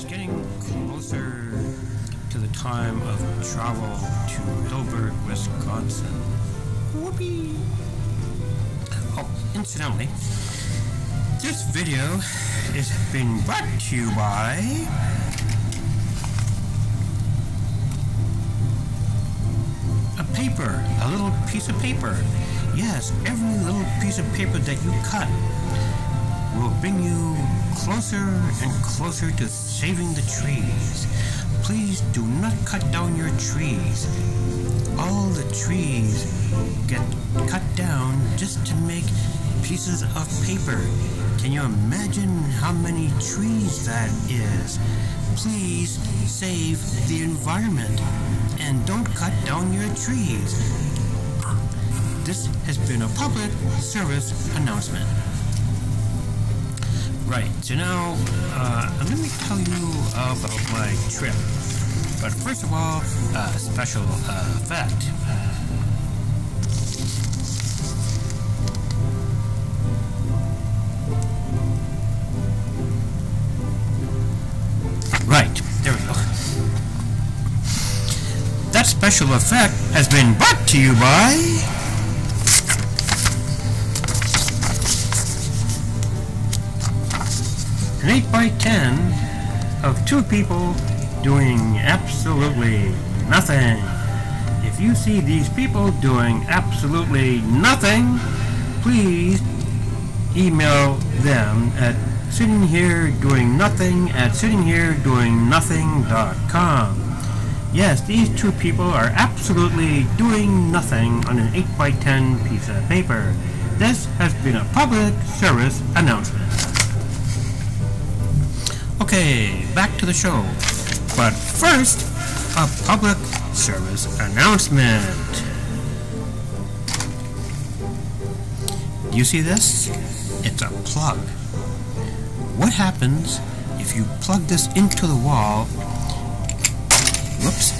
It's getting closer to the time of travel to Hilbert, Wisconsin. Whoopee! Oh, incidentally, this video is being brought to you by a paper, a little piece of paper. Yes, every little piece of paper that you cut will bring you closer and closer to saving the trees. Please do not cut down your trees. All the trees get cut down just to make pieces of paper. Can you imagine how many trees that is? Please save the environment and don't cut down your trees. This has been a public service announcement. Right, so now uh, let me tell you about my trip. But first of all, a uh, special uh. Right, there we go. That special effect has been brought to you by... An 8 by 10 of two people doing absolutely nothing. If you see these people doing absolutely nothing, please email them at sitting here doing nothing at sittingheredoingnothing.com. Yes, these two people are absolutely doing nothing on an 8x10 piece of paper. This has been a public service announcement. Okay, back to the show. But first, a public service announcement. Do you see this? It's a plug. What happens if you plug this into the wall? Whoops.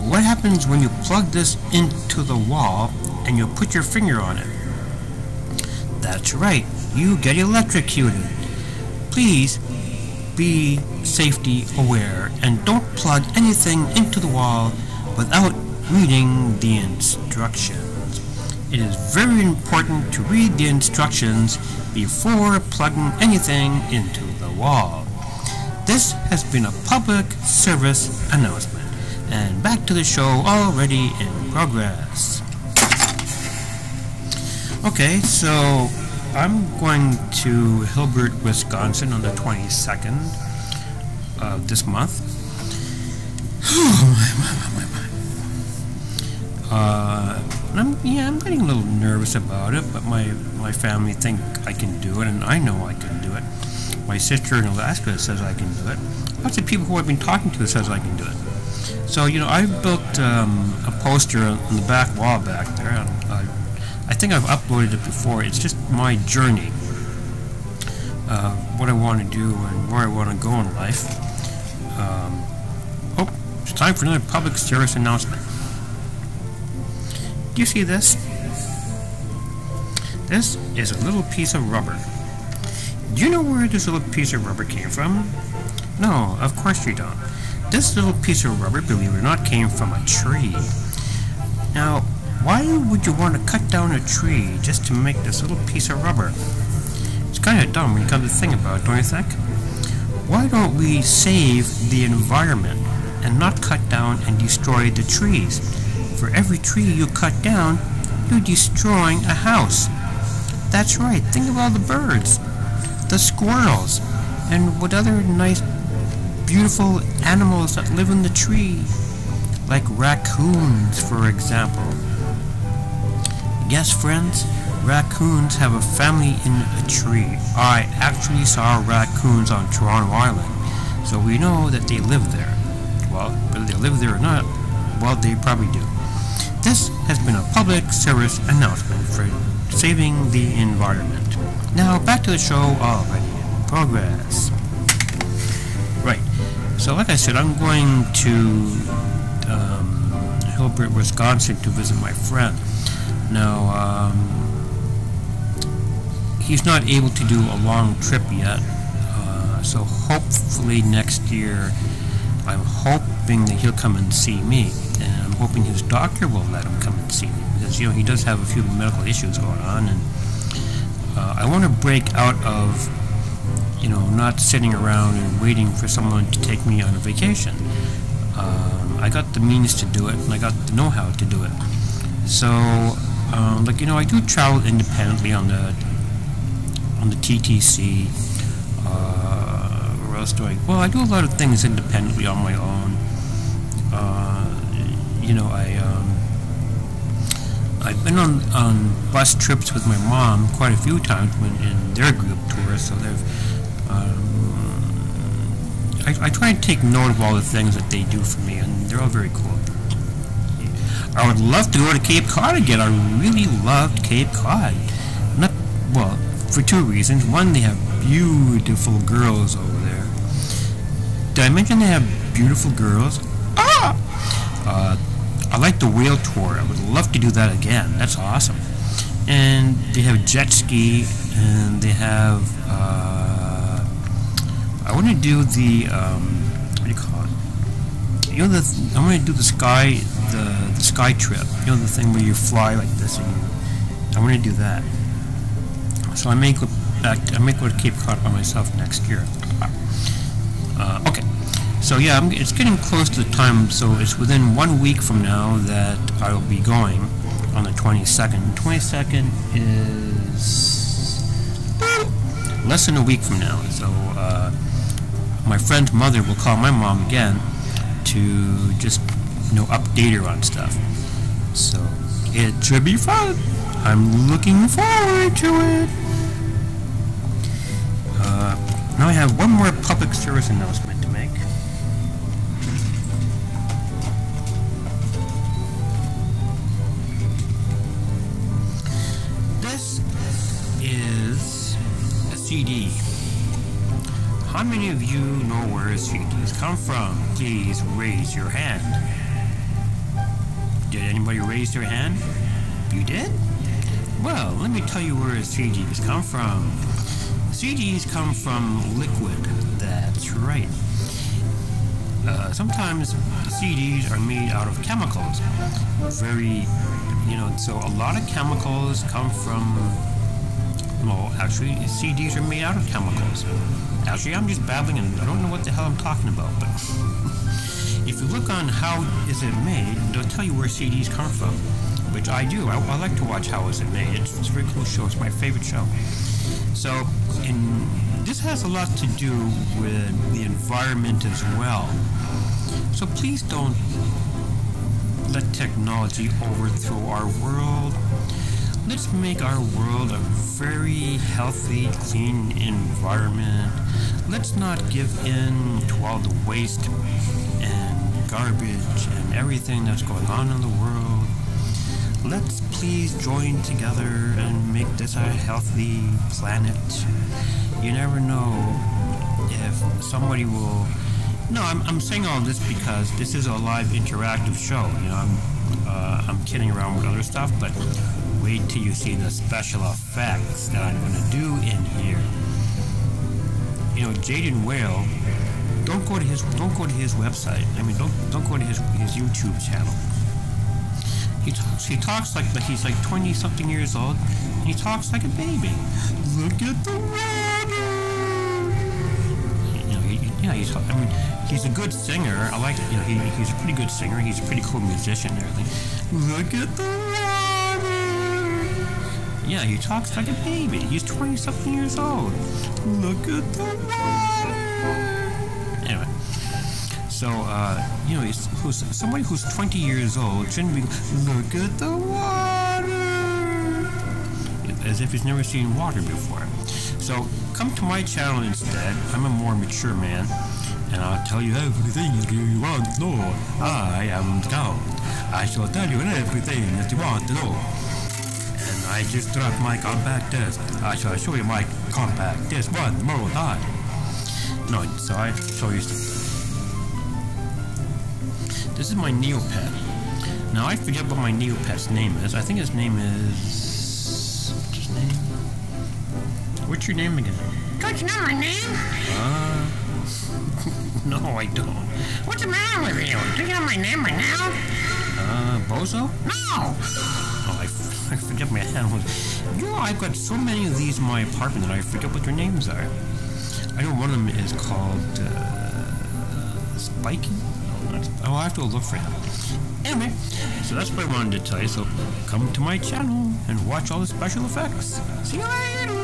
What happens when you plug this into the wall and you put your finger on it? That's right, you get electrocuted. Please be safety aware and don't plug anything into the wall without reading the instructions. It is very important to read the instructions before plugging anything into the wall. This has been a public service announcement. And back to the show already in progress. Okay, so I'm going to Hilbert, Wisconsin on the 22nd of this month. uh, I'm, yeah, I'm getting a little nervous about it, but my, my family think I can do it, and I know I can do it. My sister in Alaska says I can do it. Lots of people who I've been talking to says I can do it. So, you know, I built um, a poster on the back wall back there. Uh, I think I've uploaded it before. It's just my journey, uh, what I want to do and where I want to go in life. Um, oh, it's time for another public service announcement. Do you see this? This is a little piece of rubber. Do you know where this little piece of rubber came from? No, of course you don't. This little piece of rubber, believe it or not, came from a tree. Why would you want to cut down a tree just to make this little piece of rubber? It's kind of dumb when you come to think about it, don't you think? Why don't we save the environment and not cut down and destroy the trees? For every tree you cut down, you're destroying a house. That's right, think of all the birds, the squirrels, and what other nice, beautiful animals that live in the tree, like raccoons, for example. Yes, friends, raccoons have a family in a tree. I actually saw raccoons on Toronto Island, so we know that they live there. Well, whether they live there or not, well, they probably do. This has been a public service announcement for saving the environment. Now, back to the show already in progress. Right, so like I said, I'm going to um, Hilbert, Wisconsin to visit my friend. Now, um, he's not able to do a long trip yet. Uh, so hopefully next year, I'm hoping that he'll come and see me, and I'm hoping his doctor will let him come and see me because you know he does have a few medical issues going on, and uh, I want to break out of you know not sitting around and waiting for someone to take me on a vacation. Um, I got the means to do it, and I got the know-how to do it. So, um, like you know, I do travel independently on the on the TTC. Uh, else do I? Well, I do a lot of things independently on my own. Uh, you know, I um, I've been on on bus trips with my mom quite a few times when in their group tours. So they've um, I, I try and take note of all the things that they do for me, and they're all very cool. I would love to go to Cape Cod again. I really loved Cape Cod. Not well for two reasons. One, they have beautiful girls over there. Did I mention they have beautiful girls? Ah! Uh, I like the whale tour. I would love to do that again. That's awesome. And they have jet ski, and they have. Uh, I want to do the. Um, what do you call it? You know the. I want to do the sky, the the sky trip. You know the thing where you fly like this, and you, I want to do that. So I may go back. I may go to Cape Cod by myself next year. Uh, okay. So yeah, I'm, it's getting close to the time. So it's within one week from now that I will be going on the 22nd. 22nd is less than a week from now. So uh, my friend's mother will call my mom again to just you know update her on stuff. So it should be fun. I'm looking forward to it. Uh, now I have one more public service announcement to make. This is a CD. How many of you know where CDs come from? Please raise your hand. Did anybody raise their hand? You did? Well, let me tell you where CDs come from. CDs come from liquid. That's right. Uh, sometimes CDs are made out of chemicals. Very, you know, so a lot of chemicals come from. Well, actually, CDs are made out of chemicals. Actually, I'm just babbling and I don't know what the hell I'm talking about, but. if you look on how is it made, they'll tell you where CDs come from, which I do. I, I like to watch How Is It Made. It's, it's a very cool show. It's my favorite show. So, in, this has a lot to do with the environment as well. So please don't let technology overthrow our world. Let's make our world a very healthy, clean environment. Let's not give in to all the waste and garbage and everything that's going on in the world. Let's please join together and make this a healthy planet. You never know if somebody will. No, I'm, I'm saying all this because this is a live interactive show. You know, I'm uh, I'm kidding around with other stuff, but wait till you see the special effects that I'm to do in here. You know, Jaden Whale. Don't go to his don't go to his website. I mean, don't don't go to his his YouTube channel. He talks he talks like like he's like 20 something years old. And he talks like a baby. Look at the water. You know, yeah, he's I mean, he's a good singer. I like you know he, he's a pretty good singer. He's a pretty cool musician and everything. Look at the water. Yeah, he talks like a baby. He's 20 something years old. Look at the water. Anyway. So, uh, you know, who's, somebody who's 20 years old shouldn't be, look at the water, as if he's never seen water before. So, come to my channel instead. I'm a more mature man, and I'll tell you everything that you want to know. I am Scout. I shall tell you everything that you want to know. I just dropped my compact disc. I shall show you my compact disc one more time. No, so I show you something. This is my Neopet. Now I forget what my Neopet's name is. I think his name is. What's his name? What's your name again? Don't you know my name? Uh, no, I don't. What's the matter with you? Do you know my name right now? Uh, Bozo? No! I, I forget my handles. You know, I've got so many of these in my apartment that I forget what their names are. I know one of them is called, uh, Spiky? I'll have to look for him. Anyway, so that's what I wanted to tell you. So come to my channel and watch all the special effects. See you later!